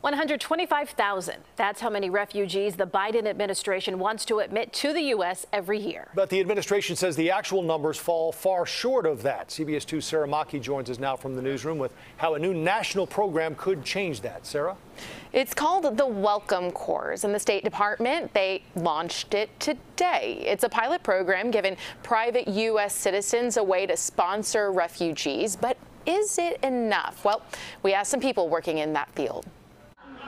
125,000. That's how many refugees the Biden administration wants to admit to the U.S. every year. But the administration says the actual numbers fall far short of that. CBS 2's Sara Machi joins us now from the newsroom with how a new national program could change that. Sara? It's called the Welcome Corps, and the State Department, they launched it today. It's a pilot program giving private U.S. citizens a way to sponsor refugees, but is it enough? Well, we asked some people working in that field.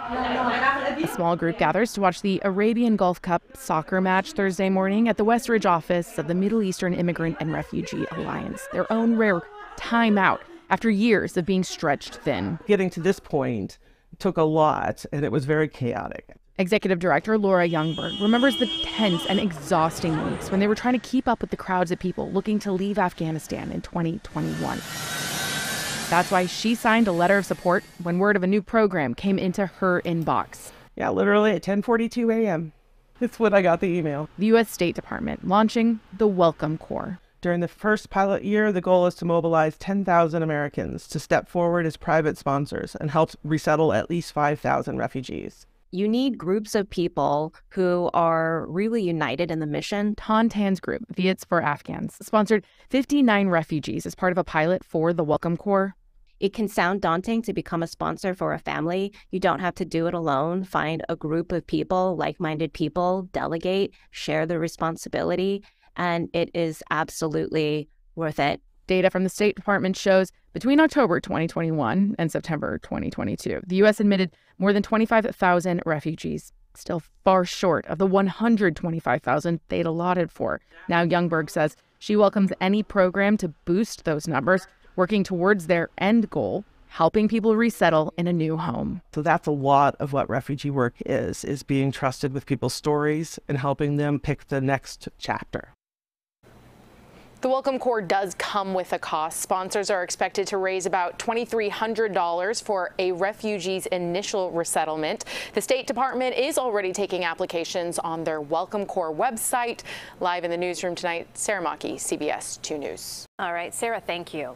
A small group gathers to watch the Arabian Gulf Cup soccer match Thursday morning at the West Ridge office of the Middle Eastern Immigrant and Refugee Alliance, their own rare timeout after years of being stretched thin. Getting to this point took a lot, and it was very chaotic. Executive Director Laura Youngberg remembers the tense and exhausting weeks when they were trying to keep up with the crowds of people looking to leave Afghanistan in 2021. That's why she signed a letter of support when word of a new program came into her inbox. Yeah, literally at 10:42 a.m. That's when I got the email. The U.S. State Department launching the Welcome Corps. During the first pilot year, the goal is to mobilize 10,000 Americans to step forward as private sponsors and help resettle at least 5,000 refugees. You need groups of people who are really united in the mission. Thanh Tan's group, Viets for Afghans, sponsored 59 refugees as part of a pilot for the Welcome Corps. It can sound daunting to become a sponsor for a family. You don't have to do it alone. Find a group of people, like minded people, delegate, share the responsibility, and it is absolutely worth it. Data from the State Department shows between October 2021 and September 2022, the U.S. admitted more than 25,000 refugees, still far short of the 125,000 they'd allotted for. Now, Youngberg says she welcomes any program to boost those numbers working towards their end goal, helping people resettle in a new home. So that's a lot of what refugee work is, is being trusted with people's stories and helping them pick the next chapter. The Welcome Corps does come with a cost. Sponsors are expected to raise about $2,300 for a refugee's initial resettlement. The State Department is already taking applications on their Welcome Corps website. Live in the newsroom tonight, Sara Machi, CBS 2 News. All right, Sara, thank you.